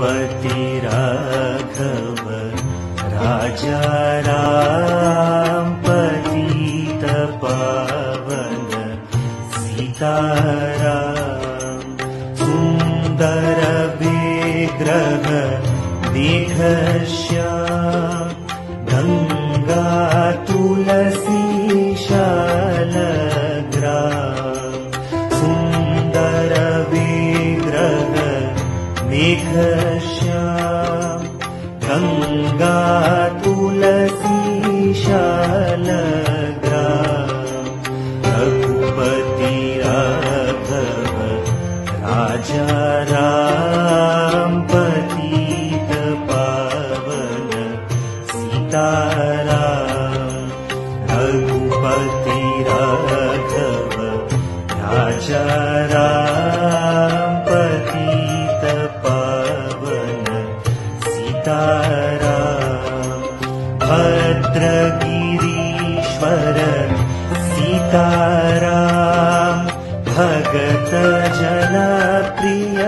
रघुपति राघव राजा राम पतित पावन सीताराम सुन्दर विग्रह दीघश्याम मेघश्याम गङ्गा तुलसी शालग्राम रघुपति राघव राजा राम पतित पावन सीताराम रघुपति राघव राजा राम सीताराम भद्रगिरीश्वर सीताराम भगत जन प्रिय